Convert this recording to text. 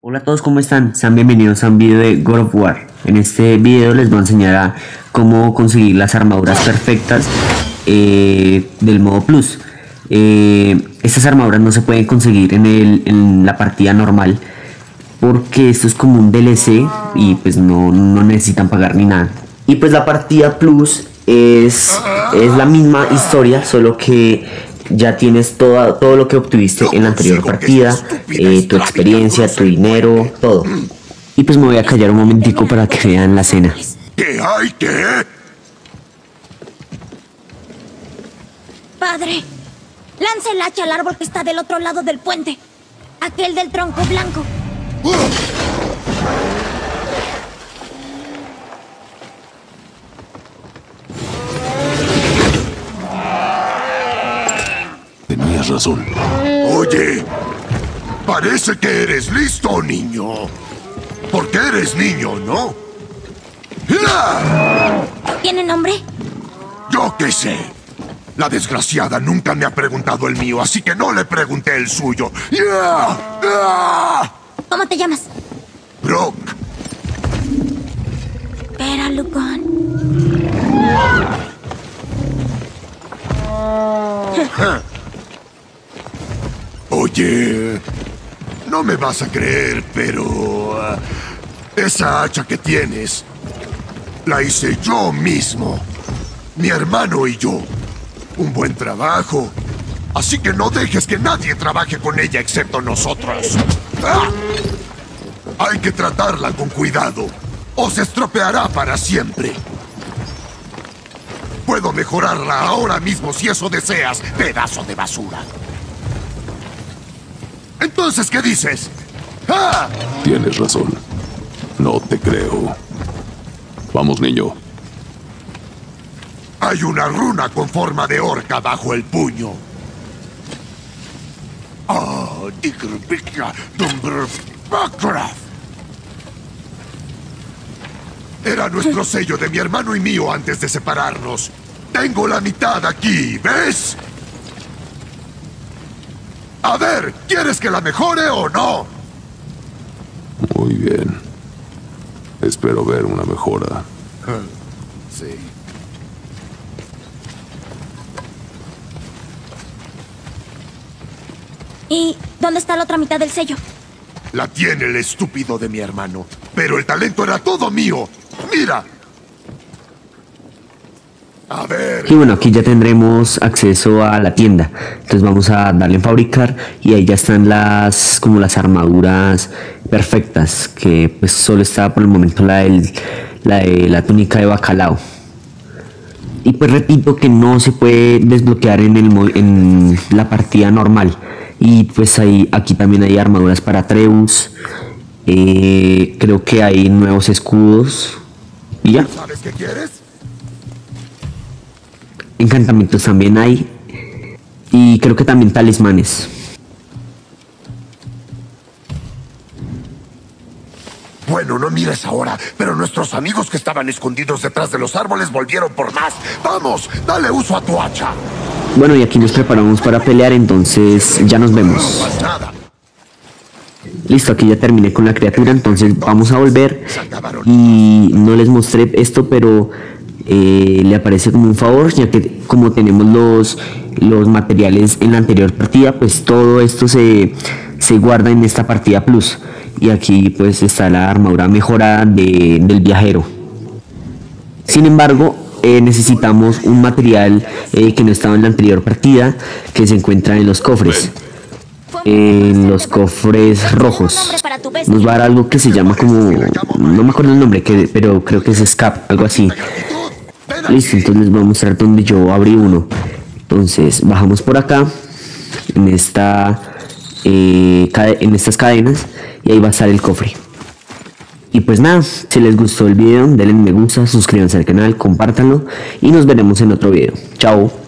Hola a todos, ¿cómo están? Sean bienvenidos a un video de God of War. En este video les voy a enseñar a cómo conseguir las armaduras perfectas eh, del modo plus. Eh, estas armaduras no se pueden conseguir en, el, en la partida normal porque esto es como un DLC y pues no, no necesitan pagar ni nada. Y pues la partida plus es, es la misma historia, solo que ya tienes todo, todo lo que obtuviste en la anterior partida, eh, tu experiencia, tu dinero, todo. Y pues me voy a callar un momentico para que vean la escena. ¿Qué hay qué? Padre, lance el hacha al árbol que está del otro lado del puente. Aquel del tronco blanco. Razón. Oye, parece que eres listo, niño. Porque eres niño, ¿no? ¿Tiene nombre? Yo qué sé. La desgraciada nunca me ha preguntado el mío, así que no le pregunté el suyo. ¿Cómo te llamas? Brock, Espera, Lucón. No me vas a creer, pero... ah, esa hacha que tienes, la hice yo mismo. Mi hermano y yo. Un buen trabajo. Así que no dejes que nadie trabaje con ella excepto nosotros. ¡Ah! Hay que tratarla con cuidado, o se estropeará para siempre. Puedo mejorarla ahora mismo si eso deseas, pedazo de basura. Entonces, ¿qué dices? ¡Ah! Tienes razón. No te creo. Vamos, niño. Hay una runa con forma de orca bajo el puño. Ah, Digrvika Dumbrbakraf. Era nuestro sello de mi hermano y mío antes de separarnos. Tengo la mitad aquí, ¿ves? A ver, ¿quieres que la mejore o no? Muy bien. Espero ver una mejora. Sí. ¿Y dónde está la otra mitad del sello? La tiene el estúpido de mi hermano. Pero el talento era todo mío. ¡Mira! A ver. Y bueno, aquí ya tendremos acceso a la tienda. Entonces vamos a darle en fabricar y ahí ya están las como las armaduras perfectas, que pues solo está por el momento la, del- la de la túnica de bacalao. Y pues repito que no se puede desbloquear en, el, en la partida normal. Y pues ahí, aquí también hay armaduras para Treus. Eh, creo que hay nuevos escudos. Y ya. ¿Sabes qué quieres? Encantamientos también hay. Y creo que también talismanes. Bueno, no mires ahora, pero nuestros amigos que estaban escondidos detrás de los árboles volvieron por más. ¡Vamos! ¡Dale uso a tu hacha! Bueno, y aquí nos preparamos para pelear, entonces ya nos No vemos. Listo, aquí ya terminé con la criatura, entonces vamos a volver. Y no les mostré esto, pero eh, le aparece como un favor, ya que como tenemos los, los materiales en la anterior partida, pues todo esto se, se guarda en esta partida plus. Y aquí pues está la armadura mejorada de- del viajero. Sin embargo, eh, necesitamos un material eh, que no estaba en la anterior partida, que se encuentra en los cofres. En los cofres rojos. Nos va a dar algo que se llama como... No me acuerdo el nombre, que, pero creo que es Scap, algo así. Listo, entonces les voy a mostrar donde yo abrí uno. Entonces, bajamos por acá, en esta... eh, en estas cadenas, y ahí va a estar el cofre. Y pues nada, si les gustó el video, denle me gusta, suscríbanse al canal, compártanlo y nos veremos en otro video. Chao.